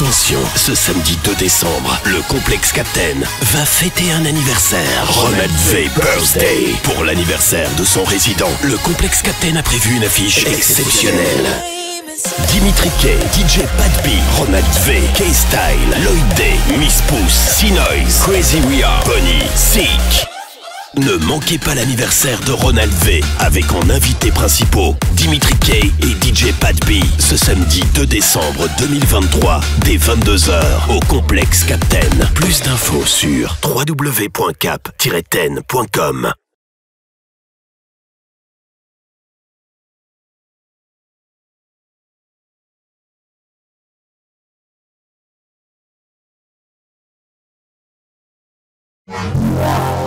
Attention, ce samedi 2 décembre, le complexe Captain va fêter un anniversaire. Ronald V Birthday. Pour l'anniversaire de son résident, le complexe Captain a prévu une affiche exceptionnelle. Dimitri K, DJ Pat B, Ronald V, K-Style, Lloyd Day, Miss Pouce, C-Noise, Crazy We Are, Bonnie, Sick. Ne manquez pas l'anniversaire de Ronald V avec en invités principaux Dimitri K et DJ Pat B ce samedi 2 décembre 2023 dès 22h au complexe Captain. Plus d'infos sur www.cap-10.com. Yeah.